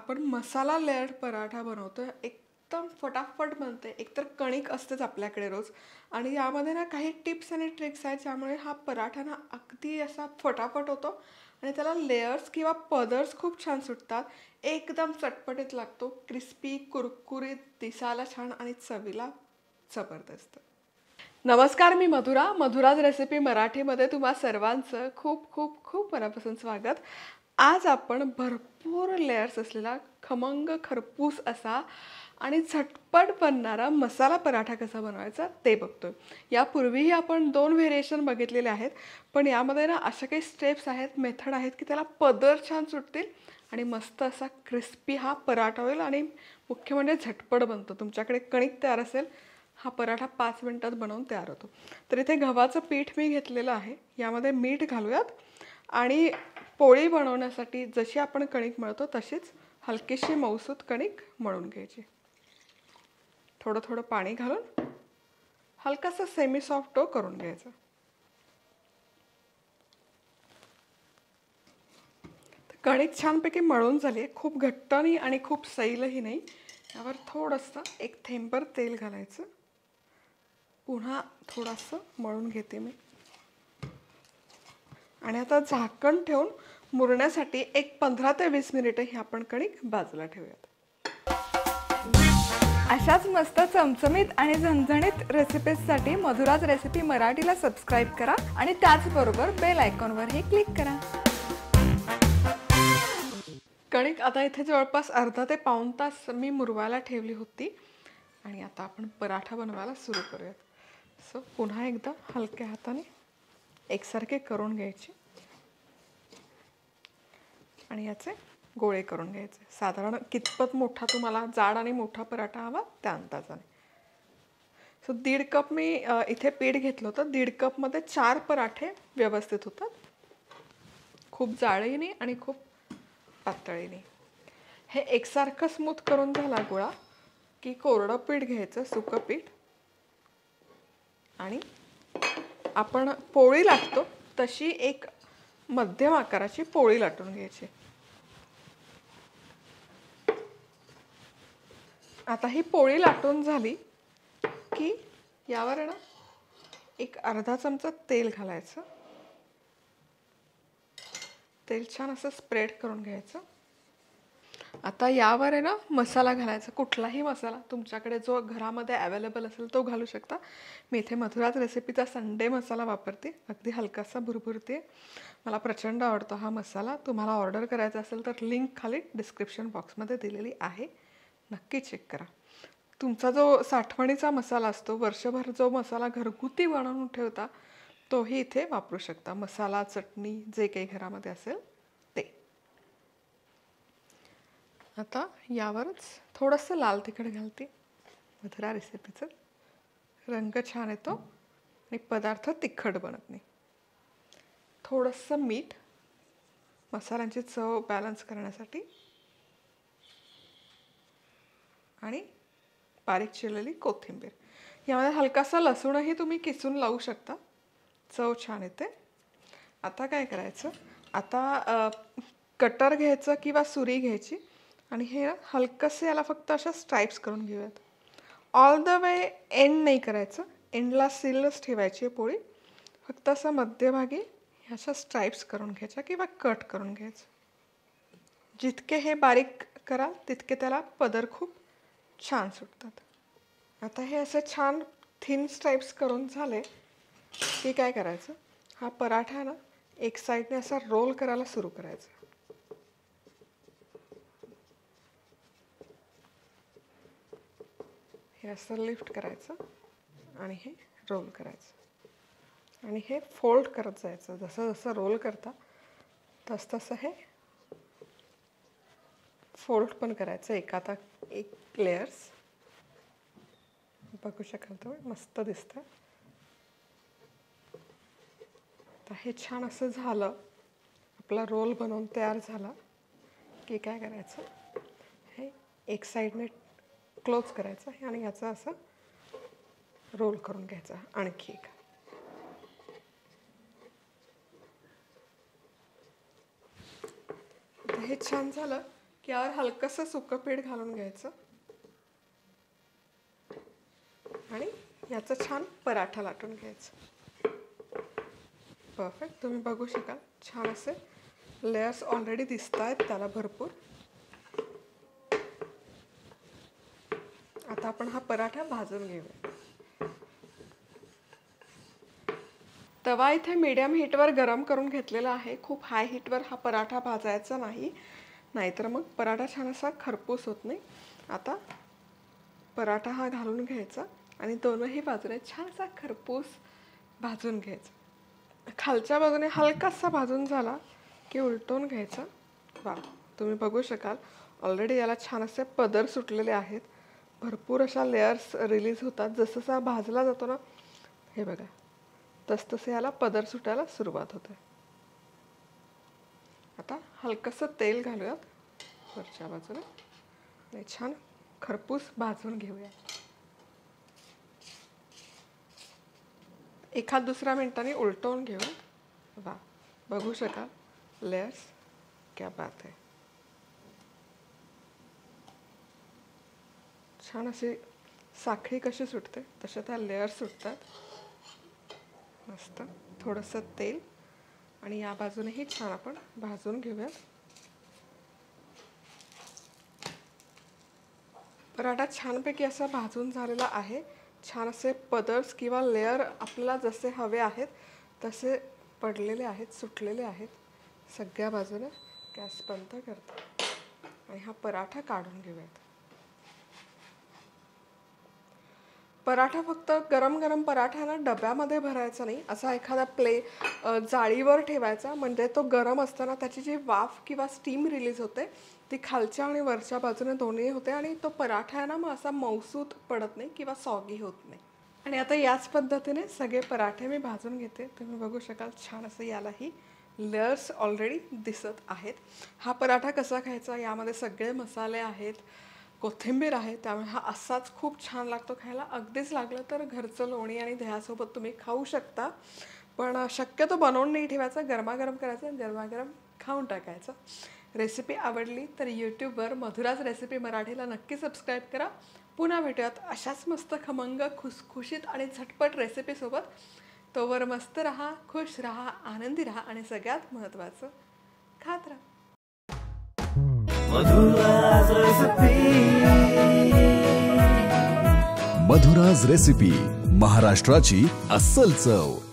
आपण मसाला लेअर्ड पराठा बनवतो एकदम फटाफट बनते एकतर कणिक असतेच आपल्याकडे रोज. आणि यामध्ये ना काही टिप्स आणि ट्रिक्स आहेत ज्यामुळे हा पराठा ना अगदी असा फटाफट होतो आणि त्याला लेयर्स किंवा पदर्स खूप छान सुटतात. एकदम चटपटीत लागतो क्रिस्पी कुरकुरीत दिसायला छान आणि चवीला जबरदस्त. नमस्कार मी मधुरा. मधुराज रेसिपी मराठीमध्ये तुम्हा सर्वांचं खूप खूप खूप मनापासून स्वागत. आज आपण भरपूर लेयर्स असलेला खमंग खरपूस असा आणि झटपट बनणारा मसाला पराठा कसा बनवायचा ते बघतोय. यापूर्वीही आपण दोन व्हेरिएशन बघितलेले आहेत पण यामध्ये ना अशा काही स्टेप्स आहेत मेथड आहेत की त्याला पदर छान सुटतील आणि मस्त असा क्रिस्पी हा पराठा होईल आणि मुख्य म्हणजे झटपट बनतो. तुमच्याकडे कणिक तयार असेल हा पराठा पाच मिनटात बनवून तयार होतो. तर इथे गव्हाचं पीठ मी घेतलेलं आहे. यामध्ये मीठ घालूयात आणि पोळी बनवण्यासाठी जशी आपण कणिक मळतो तशीच हलकीशी मऊसूत कणिक मळून घ्यायची. थोडं थोडं पाणी घालून हलकासा सेमी सॉफ्ट डो करून घ्यायचा. कणिक छानपैकी मळून झाली आहे खूप घट्ट नाही आणि खूप सैलही नाही. यावर थोडंसं एक थेंबर तेल घालायचं. पुन्हा थोडंसं मळून घेते मी. आणि आता झाकण ठेवून मुरण्यासाठी एक पंधरा ते वीस मिनिटं ही आपण कणिक बाजूला ठेवूयात. अशाच मस्त चमचमीत आणि झणझणीत रेसिपीजसाठी मधुराज रेसिपी मराठीला सबस्क्राईब करा आणि त्याचबरोबर बेल आयकॉनवरही क्लिक करा. कणिक आता इथे जवळपास अर्धा ते पाऊण तास मी मुरवायला ठेवली होती. आणि आता आपण पराठा बनवायला सुरू करूयात. सो पुन्हा एकदा हलक्या हाताने एकसारखे करून घ्यायचे. आणि याचे गोळे करून घ्यायचे. साधारण कितपत मोठा तुम्हाला जाड आणि मोठा पराठा हवा त्या अंदाजाने. सो दीड कप मी इथे पीठ घेतलं होतं. दीड कपमध्ये चार पराठे व्यवस्थित होतात. खूप जाळीने आणि खूप पातळीने. हे एकसारखं स्मूथ करून झाला गोळा की कोरडं पीठ घ्यायचं सुकं पीठ. आणि आपण पोळी लागतो तशी एक मध्यम आकाराची पोळी लाटून घ्यायची. आता ही पोळी लाटून झाली की यावर आहे ना एक अर्धा चमचा तेल घालायचं. तेल छान असं स्प्रेड करून घ्यायचं. आता यावर आहे ना मसाला घालायचा. कुठलाही मसाला तुमच्याकडे जो घरामध्ये अवेलेबल असेल तो घालू शकता. मी इथे मथुरात रेसिपीचा संडे मसाला वापरते. अगदी हलकासा भुरभुरते. मला प्रचंड आवडतो हा मसाला. तुम्हाला ऑर्डर करायचा असेल तर लिंक खाली डिस्क्रिप्शन बॉक्समध्ये दिलेली आहे. नक्की चेक करा. तुमचा जो साठवणीचा मसाला असतो वर्षभर जो मसाला घरगुती बनवून ठेवता तोही इथे वापरू शकता. मसाला चटणी जे काही घरामध्ये असेल ते आता यावरच थोडंसं लाल तिखट घालते. मधुरा रेसिपीचं रंग छान येतो आणि पदार्थ तिखट बनत नाही. थोडंसं मीठ मसाल्यांची चव बॅलन्स करण्यासाठी आणि बारीक चिरलेली कोथिंबीर. यामध्ये हलकासा लसूणही तुम्ही किसून लावू शकता. चव छान येते. आता काय करायचं? आता कटर घ्यायचं किंवा सुरी घ्यायची? आणि हे ना हलकसे याला फक्त अशा स्ट्राईप्स करून घेऊयात. ऑल द वे एंड नाही करायचं. एंडला सीलच ठेवायची आहे पोळी. फक्त असं मध्यभागी ह्याच्या स्ट्राईप्स करून घ्यायच्या किंवा कट करून घ्यायचं. जितके हे बारीक कराल तितके त्याला पदर खूप छान सुटतात. आता हे असे छान थिन स्ट्राईप्स करून झाले की काय करायचं? हा पराठा ना एक साईडने असा रोल करायला सुरू करायचा. हे असं लिफ्ट करायचं आणि हे रोल करायचं. आणि हे फोल्ड करत जायचं. जसं जसं रोल करता तस तसं हे फोल्ड पण करायचं. एक आता एक लेयर्स बघू शकाल तुम्ही मस्त दिसतं तर हे छान असं झालं. आपला रोल बनवून तयार झाला की काय करायचं? हे एक साईडने क्लोज करायचा आणि याचं असं रोल करून घ्यायचा आणखी एक. आता हे छान झालं की यावर हलकंसं सुकं पीठ घालून घ्यायचं. आणि याचा छान पराठा लाटून घ्यायचा. परफेक्ट तुम्ही बघू शकाल. छान असे लेयर्स ऑलरेडी दिसत आहेत त्याला भरपूर. आता आपण हा पराठा भाजून घेऊया. तवा इथे मीडियम हीटवर गरम करून घेतलेला आहे. खूप हाय हीटवर हा पराठा भाजायचा नाही. नाहीतर मग पराठा छान असा खरपूस होत नाही. आता पराठा हा घालून घ्यायचा आणि दोनही बाजूने छान असा खरपूस भाजून घ्यायचा. खालच्या बाजूने हलकासा भाजून झाला की उलटून घ्यायचा. वा तुम्ही बघू शकाल. ऑलरेडी याला छान असे पदर सुटलेले आहेत. भरपूर अशा लेयर्स रिलीज होतात. जसजसा भाजला जातो ना हे बघा. तसतसे याला पदर सुटायला सुरुवात होते. आता हलकंसं तेल घालूयात. वरच्या बाजूला. छान खरपूस भाजून घेऊया एखाद दुसऱ्या मिनिटाने उलटवून घेऊ वा बघू शकाल. लेअर्स क्या बात आहे छान अशी साखळी कशी सुटते तशा त्या लेअर सुटतात. मस्त. थोडंसं तेल आणि या बाजूनेही छान आपण भाजून घेऊयात. पराठा छानपैकी असा भाजून झालेला आहे. छान असे पदर्स किंवा लेअर आपल्याला जसे हवे आहेत तसे पडलेले आहेत सुटलेले आहेत. सगळ्या बाजूने गॅस बंद करतो आणि हा पराठा काढून घेऊयात. पराठा फक्त गरम गरम पराठा ना डब्यामध्ये भरायचा नाही. असा एखादा प्ले जाळीवर ठेवायचा. म्हणजे तो गरम असताना त्याची जी वाफ किंवा स्टीम रिलीज होते ती खालच्या आणि वरच्या बाजूने दोन्ही होते आणि तो पराठा आहे ना मग असा मौसूत पडत नाही किंवा सॉगी होत नाही. आणि आता याच पद्धतीने सगळे पराठे मी भाजून घेते. तुम्ही बघू शकाल छान असं यालाही लेअर्स ऑलरेडी दिसत आहेत. हा पराठा कसा खायचा? यामध्ये सगळे मसाले आहेत. कोथिंबीर आहे त्यामुळे हा असाच खूप छान लागतो खायला. अगदीच लागलं तर घरचं लोणी आणि दह्यासोबत तुम्ही खाऊ शकता. पण शक्यतो बनवून नाही ठेवायचा गरमागरम करायचं गरमागरम खाऊन टाकायचं. रेसिपी आवडली तर यूट्यूबवर मधुराज रेसिपी मराठीला नक्की सबस्क्राईब करा. पुन्हा भेटूयात अशाच मस्त खमंग खुसखुशीत आणि झटपट रेसिपीसोबत तोवर मस्त रहा खुश रहा आनंदी राहा आणि सगळ्यात महत्त्वाचं खात राहा. मधुराज रेसिपी महाराष्ट्राची अस्सल चव.